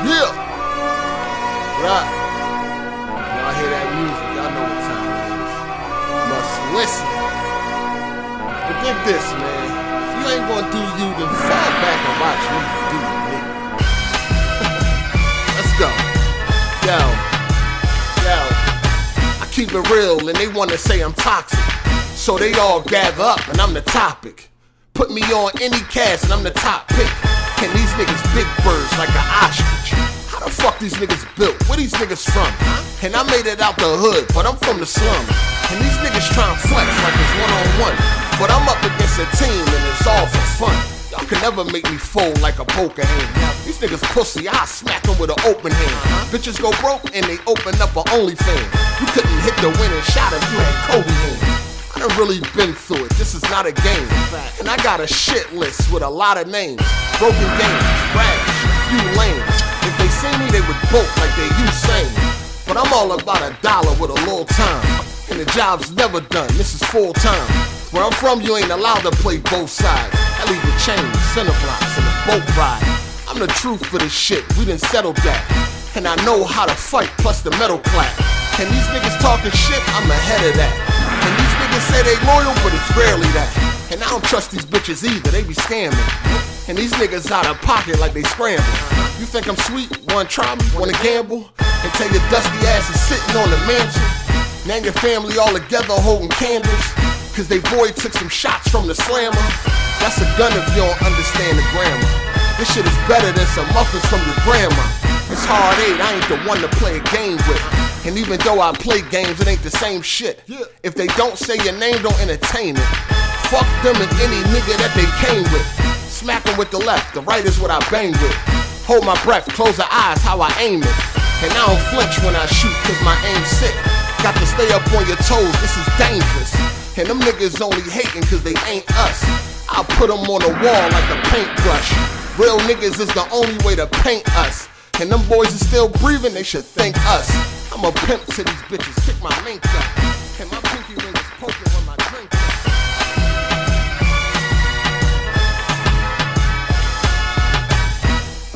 Yeah. Up? Y'all hear that music? Y'all know what time it is. Must listen. But dig this, man. If you ain't gonna do you, then fall back and watch me do me. Let's go. Yo. Yo. I keep it real and they wanna say I'm toxic. So they all gather up and I'm the topic. Put me on any cast and I'm the top pick. And these niggas big birds like an ostrich. These niggas built? Where these niggas from? And I made it out the hood, but I'm from the slums. And these niggas tryna flex like it's one on one. But I'm up against a team and it's all for fun. Y'all can never make me fold like a poker hand. These niggas pussy, I smack them with an open hand. Uh-huh. Bitches go broke and they open up a OnlyFans. You couldn't hit the winning shot if you had Kobe hands. I done really been through it, this is not a game. And I got a shit list with a lot of names. Broken games, rags, bolt like they Usain. But I'm all about a dollar with a little time. And the job's never done, this is full time. Where I'm from, you ain't allowed to play both sides. I leave the chains, center blocks, and a boat ride. I'm the truth for this shit, we done settled that. And I know how to fight, plus the metal clap. And these niggas talking shit, I'm ahead of that. And these niggas say they loyal, but it's rarely that. And I don't trust these bitches either, they be scamming. And these niggas out of pocket like they scramble. You think I'm sweet? Wanna try me? Wanna gamble? Until your dusty ass is sitting on the mansion. Now your family all together holding candles. Cause they boy took some shots from the slammer. That's a gun if you don't understand the grammar. This shit is better than some muffins from your grandma. It's hard eight, I ain't the one to play a game with. And even though I play games, it ain't the same shit. If they don't say your name, don't entertain it. Fuck them and any nigga that they came with. Smack them with the left, the right is what I bang with. Hold my breath, close the eyes, how I aim it. And I don't flinch when I shoot, cause my aim's sick. Got to stay up on your toes, this is dangerous. And them niggas only hating cause they ain't us. I put them on the wall like a paintbrush. Real niggas is the only way to paint us. And them boys is still breathing, they should thank us. I'm a pimp to these bitches, kick my link up. And my pinky ring is poking on my drink.